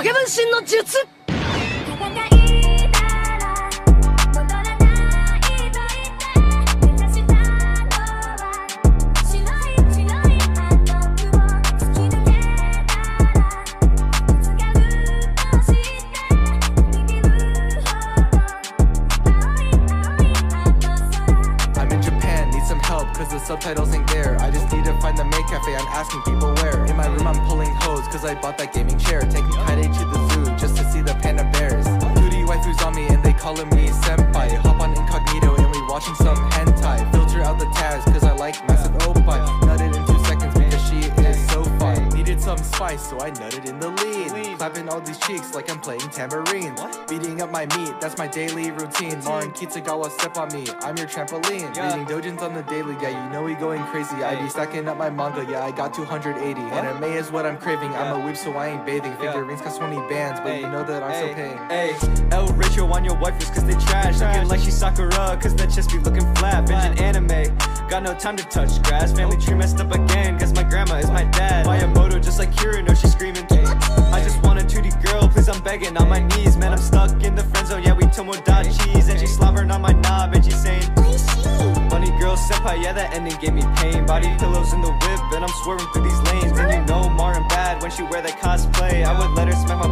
影分身の術。Cause the subtitles ain't there. I just need to find the maid cafe, I'm asking people where. In my room, I'm pulling hose cause I bought that gaming chair. Taking Kaide to the zoo just to see the panda bears. 2D waifus on me and they calling me senpai. Hop on incognito and we watching some Spice so I nutted in the lead. Clapping all these cheeks like I'm playing tambourine. Beating up my meat, that's my daily routine. Marin Kitagawa step on me, I'm your trampoline. Reading doujins on the daily, yeah, you know we going crazy. I be stacking up my manga, yeah, I got 280. Anime is what I'm craving, I'm a weeb so I ain't bathing. Figurines cost 20 bands, but you know that I'm still paying. Hey, El ratio on your waifus cause they trash. Looking like she Sakura cause that chest be looking flat. Binging anime, got no time to touch grass. Family tree messed up again cause my grandma is my dad. Miyamoto just like Kirino, yeah, we Tomodachis. And she slobbering on my knob and she's saying, Funny girl, senpai, yeah, that ending gave me pain. Body pillows in the whip, and I'm swerving through these lanes. And you know Marin bad when she wear that cosplay. I would let her smack my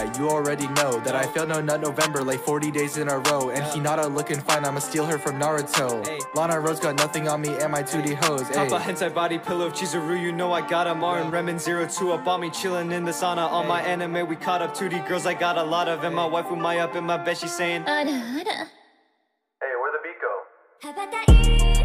yeah, you already know that I failed no nut November like 40 days in a row. And Hinata looking fine, I'ma steal her from Naruto. Lana Rhoades got nothing on me and my 2D hoes. Top a hentai body pillow, Chizuru, you know I got him. Marin Remen 02 up on me, chillin' in the sauna. On my anime, we caught up 2D girls I got a lot of. And my wife, who my up in my bed, She's saying, Ara, Ara. Hey, where the beat go?